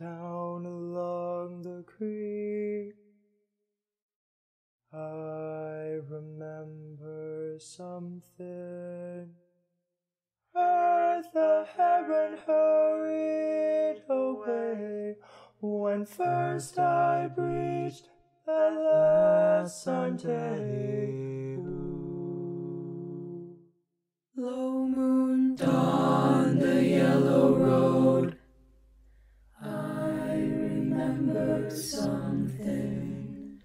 down along the creek. I remember something. Heard the heron hurried away when first I breached the last Sunday. Low moon dawn the yellow road. I remember something.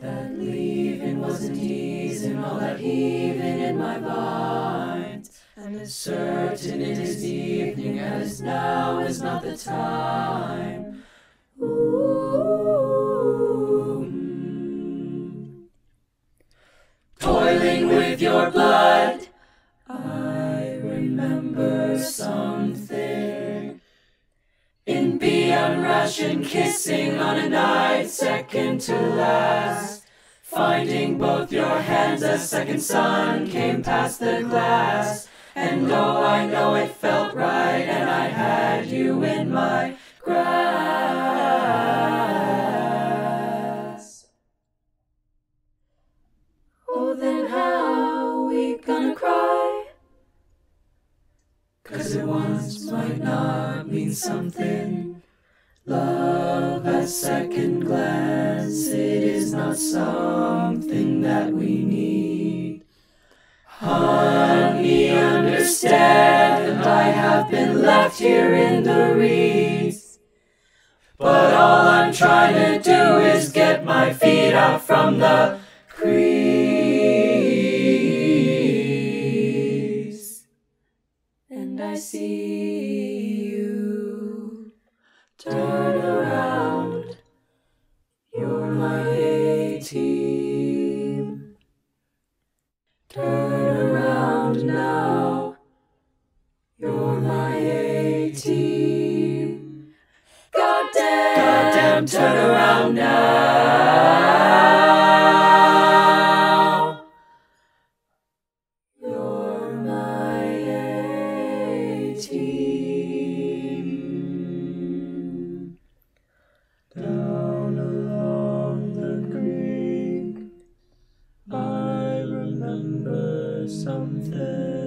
That leaving wasn't easing all that heaving in my vines. And as certain it is evening as now is not the time. Ration, kissing on a night second to last. Finding both your hands, a second sun came past the glass. And oh, I know it felt right, and I had you in my grasp. Oh, then how we gonna cry? Cause it once might not mean something. Love at second glance, it is not something that we need. Honey, understand, I have been left here in the reeds. But all I'm trying to do is get my feet out from the crease. And I see turn around. You're my A team. Turn around now. You're my A team. Goddamn, goddamn, turn around. comfort.